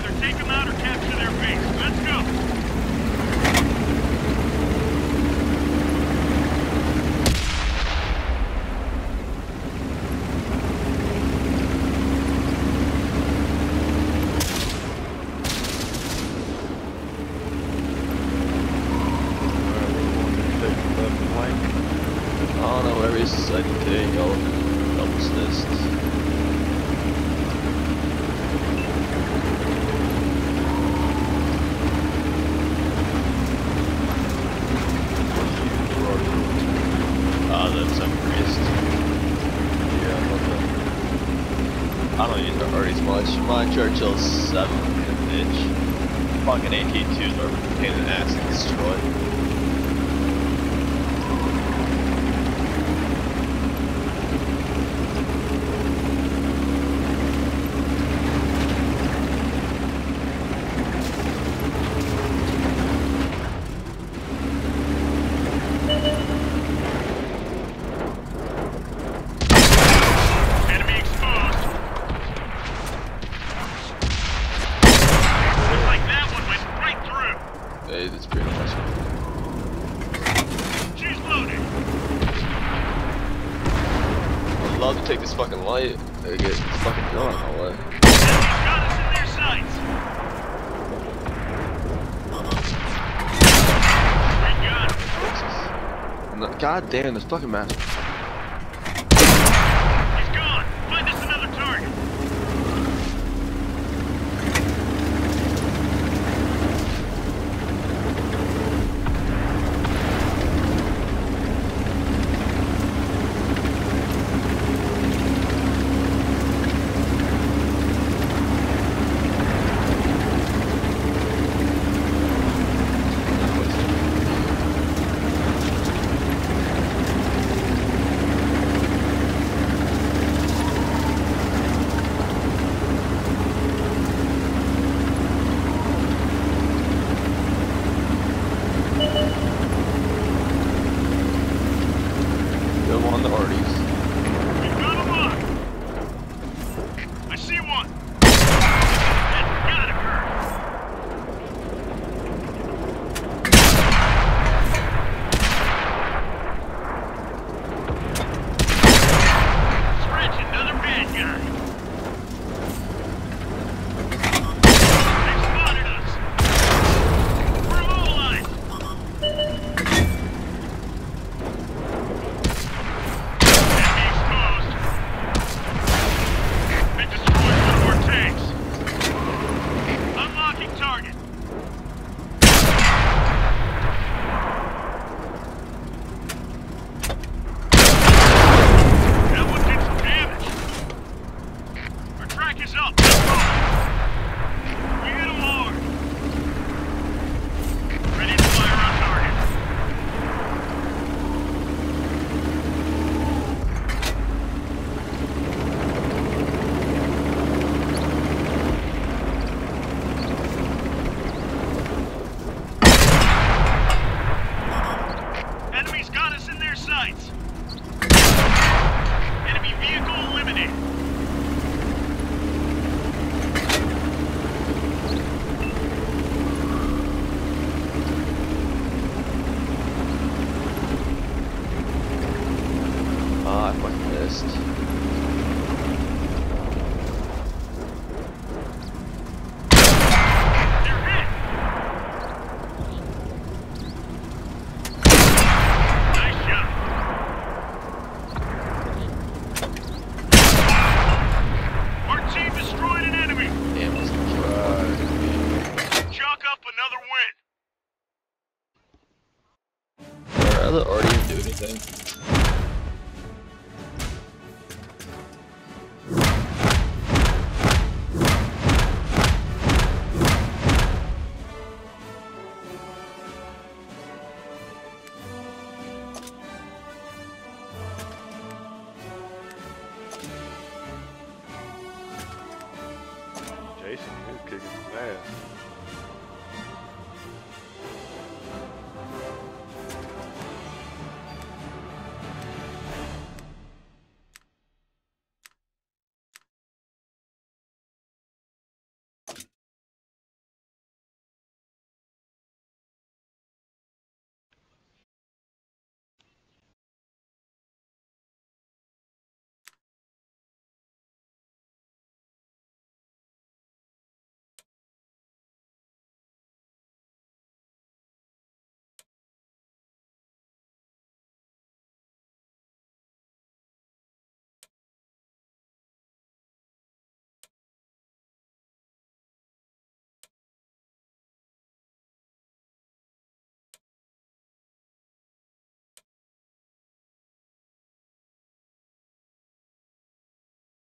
Either take them out or capture their base. Let's go. I don't know where he is. I need to go Helps assist. I don't use my as much. My Churchill's 7 bitch. Fucking AT2s are pain in the ass and destroyed. fucking light, they get fucking gone. all. God damn, this fucking map. pilot or didn't do anything? Jason, you're kicking some ass.